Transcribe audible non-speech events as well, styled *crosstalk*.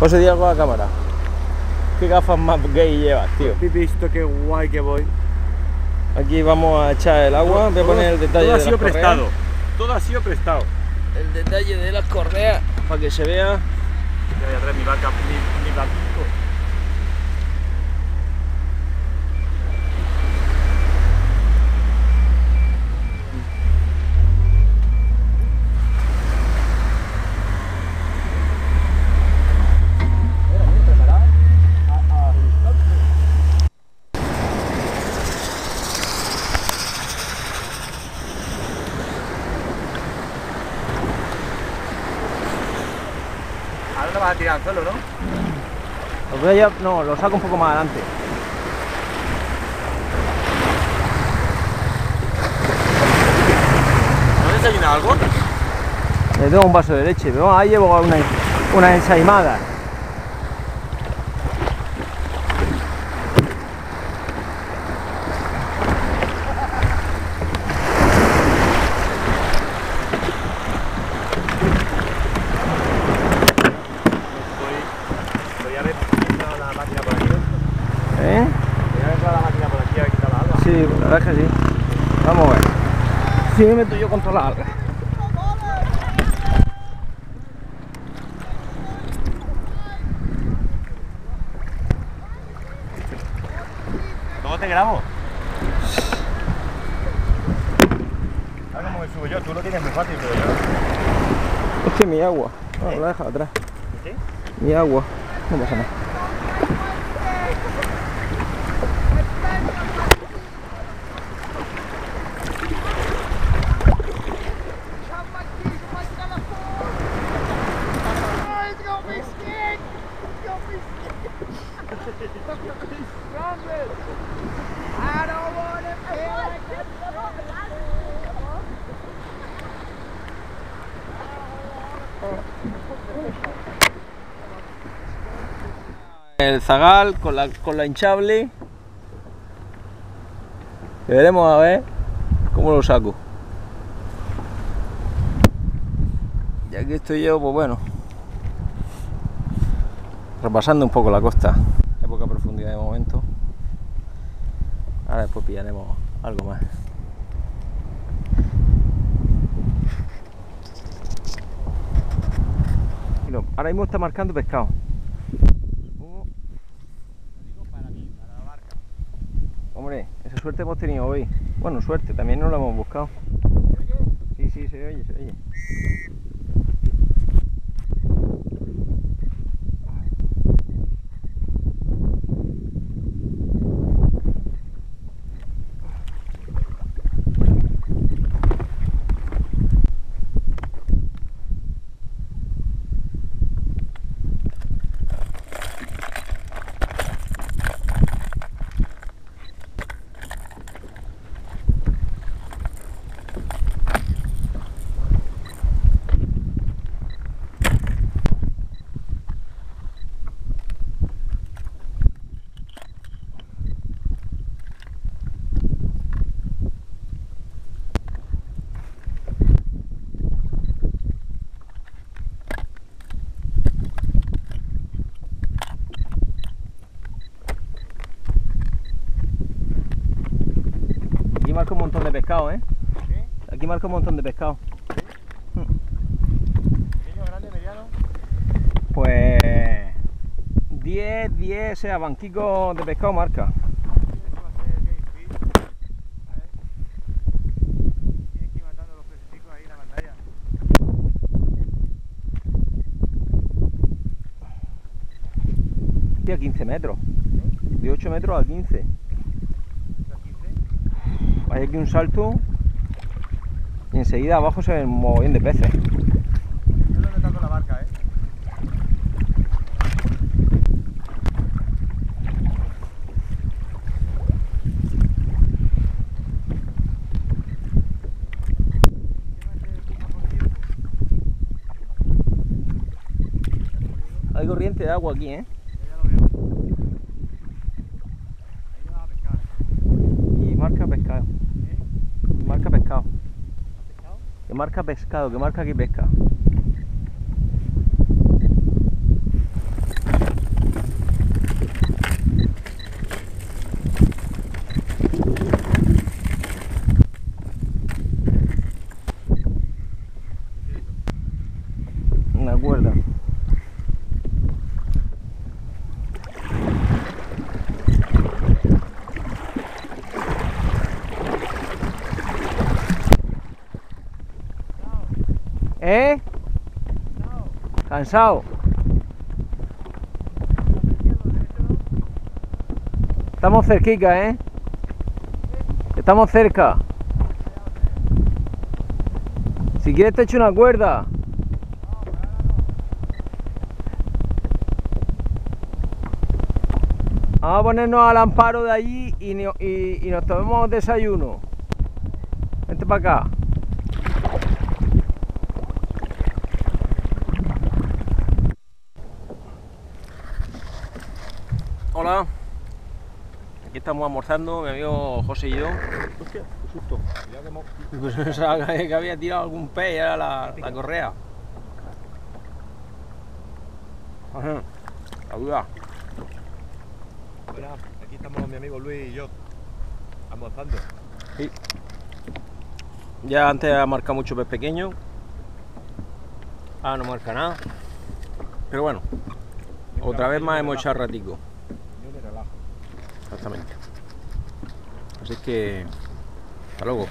José Diego a cámara. ¿Qué gafas más gay llevas, tío? ¿Has visto qué guay que voy? Aquí vamos a echar el agua. Voy a poner el detalle Todo ha sido las correas. prestado. Todo ha sido prestado. El detalle de las correas para que se vea. Ya voy a traer mi vaca, mi, mi vaquico. A tirar solo, ¿no? Lo voy a llevar- no, lo saco un poco más adelante. ¿No desayuna algo? Le tengo un vaso de leche, pero ahí llevo una, una ensaimada. Voy, voy a ver si entra la máquina por aquí. ¿Eh? La máquina por aquí a ver. Sí, la verdad es que sí. Vamos a ver. Si me meto yo con todas las algas. Luego te grabo. Ahora cómo me subo yo, tú lo tienes muy fácil, pero yo. Es que mi agua. No, la deja atrás. ¿Sí? Mi agua. No pasa nada. El zagal con la, con la hinchable. Que veremos a ver cómo lo saco. Y aquí estoy yo, pues bueno. Repasando un poco la costa. Hay poca profundidad de momento. Ahora después pillaremos algo más. Y Ahora mismo está marcando pescado. Supongo- para mí, para la barca. Hombre, esa suerte hemos tenido hoy. Bueno, suerte, también no la hemos buscado. Sí, sí, se oye, se oye. Marca un montón de pescado, ¿eh? ¿Sí? Aquí marca un montón de pescado. Pequeño, grande, mediano. Pues 10, 10, o sea, banquico de pescado marca. A 15 metros. De 8 metros a 15. Eso a 15. Hay aquí un salto y enseguida abajo se ven mogollón de peces. Yo no me toco la barca, ¿eh? Hay corriente de agua aquí, ¿eh? Ya lo veo. Ahí no vas a pescar. Y marca pescado. ¿Eh? Marca pescado. ¿Has pescado? Que marca pescado, que marca aquí pesca. cuerda. ¿Eh? ¿Cansado? Estamos cerquica, ¿eh? Estamos cerca. Si quieres te echo una cuerda. Vamos a ponernos al amparo de allí y, y- y nos tomemos desayuno. Vente para acá. Hola. Aquí estamos almorzando, mi amigo José y yo. Hostia, qué susto. Ya *laughs* que Pues que había tirado algún pez era la, la correa. Ajá. Ayuda. Mira, aquí estamos mi amigo Luis y yo. Almorzando. Ya antes ha marcado mucho pez pequeño. Ahora no marca nada. Pero bueno, otra vez más hemos echado ratico. Exactamente. Así que. Hasta luego.